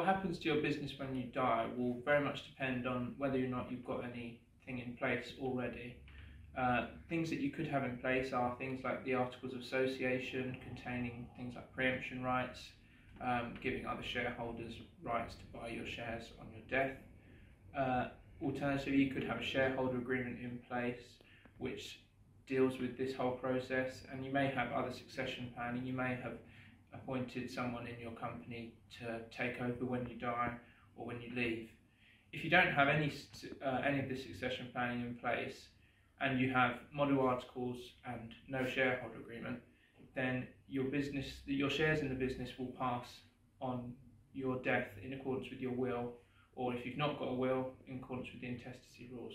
what happens to your business when you die will very much depend on whether or not you've got anything in place already. Uh, things that you could have in place are things like the Articles of Association containing things like preemption rights, um, giving other shareholders rights to buy your shares on your death. Uh, alternatively, you could have a shareholder agreement in place which deals with this whole process, and you may have other succession planning. You may have appointed someone in your company to take over when you die or when you leave. If you don't have any uh, any of this succession planning in place, and you have model articles and no shareholder agreement, then your business, your shares in the business will pass on your death in accordance with your will, or if you've not got a will, in accordance with the intestacy rules.